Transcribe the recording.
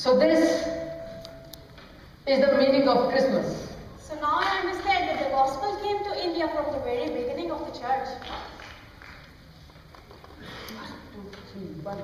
So this is the meaning of Christmas. So now I understand that the gospel came to India from the very beginning of the church. One, two, three, one.